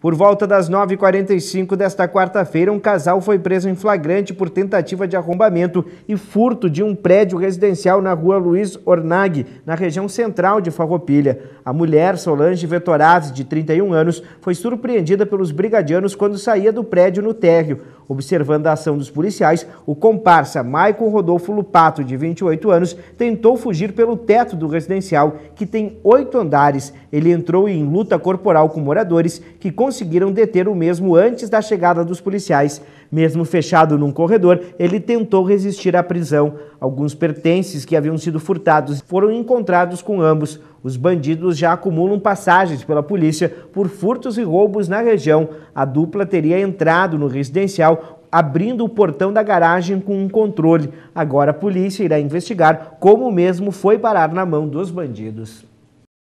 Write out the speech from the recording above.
Por volta das 9h45 desta quarta-feira, um casal foi preso em flagrante por tentativa de arrombamento e furto de um prédio residencial na rua Luiz Ornag, na região central de Farroupilha. A mulher, Solange Vetorazzi, de 31 anos, foi surpreendida pelos brigadianos quando saía do prédio no térreo. Observando a ação dos policiais, o comparsa Maicon Rodolfo Lupato, de 28 anos, tentou fugir pelo teto do residencial, que tem oito andares. Ele entrou em luta corporal com moradores que conseguiram deter o mesmo antes da chegada dos policiais. Mesmo fechado num corredor, ele tentou resistir à prisão. Alguns pertences que haviam sido furtados foram encontrados com ambos. Os bandidos já acumulam passagens pela polícia por furtos e roubos na região. A dupla teria entrado no residencial abrindo o portão da garagem com um controle. Agora a polícia irá investigar como o mesmo foi parar na mão dos bandidos.